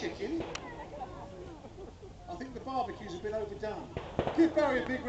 chicken. I think the barbecue's a bit overdone. Give Barry a big round.